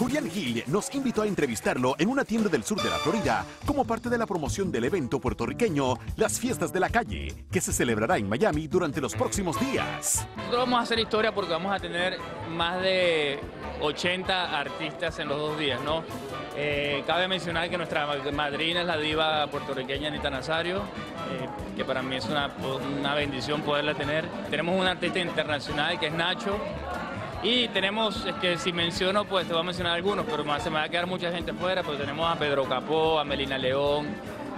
Julián Gil nos invitó a entrevistarlo en una tienda del sur de la Florida como parte de la promoción del evento puertorriqueño Las Fiestas de la Calle, que se celebrará en Miami durante los próximos días. Nosotros vamos a hacer historia porque vamos a tener más de 80 artistas en los dos días, ¿no? Eh, cabe mencionar que nuestra madrina es la diva puertorriqueña Anita Nazario, eh, que para mí es una, una bendición poderla tener. Tenemos un artista internacional que es Nacho, y tenemos, es que si menciono, pues te voy a mencionar algunos, pero se me va a quedar mucha gente fuera, pues tenemos a Pedro Capó, a Melina León,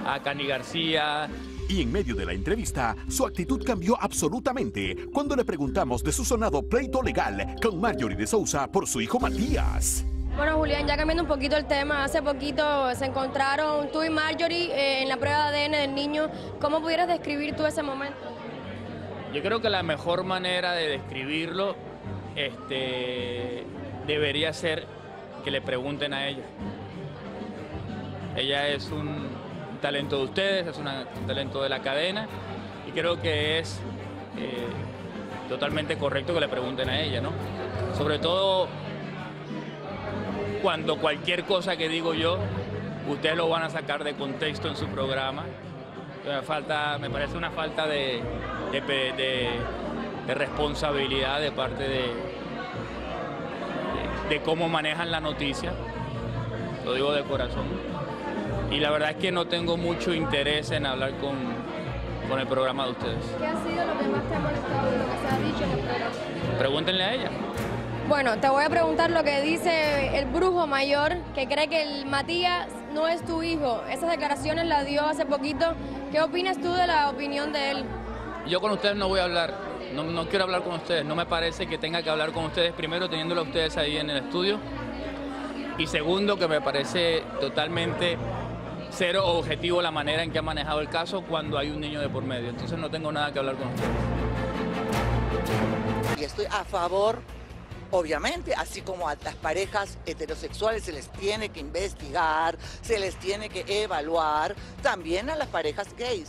a Cani García. Y en medio de la entrevista, su actitud cambió absolutamente cuando le preguntamos de su sonado pleito legal con Marjorie de Sousa por su hijo Matías. Bueno, Julián, ya cambiando un poquito el tema, hace poquito se encontraron tú y Marjorie eh, en la prueba de ADN del niño. ¿Cómo pudieras describir tú ese momento? Yo creo que la mejor manera de describirlo este, debería ser que le pregunten a ella. Ella es un talento de ustedes, es un talento de la cadena y creo que es eh, totalmente correcto que le pregunten a ella, ¿no? Sobre todo cuando cualquier cosa que digo yo, ustedes lo van a sacar de contexto en su programa. Me, falta, me parece una falta de de responsabilidad de parte de, de, cómo manejan la noticia, lo digo de corazón. Y la verdad es que no tengo mucho interés en hablar con, con el programa de ustedes. ¿Qué ha sido lo que más te ha molestado de lo que se ha dicho en el programa? Pregúntenle a ella. Bueno, te voy a preguntar lo que dice el brujo mayor, que cree que el Matías no es tu hijo. Esas declaraciones las dio hace poquito. ¿Qué opinas tú de la opinión de él? Yo con ustedes no voy a hablar no, quiero hablar con ustedes, no me parece que tenga que hablar con ustedes, primero teniéndolo a ustedes ahí en el estudio, y segundo que me parece totalmente cero objetivo la manera en que ha manejado el caso cuando hay un niño de por medio, entonces no tengo nada que hablar con ustedes. Y estoy a favor obviamente, así como a las parejas heterosexuales se les tiene que investigar, se les tiene que evaluar, también a las parejas gays.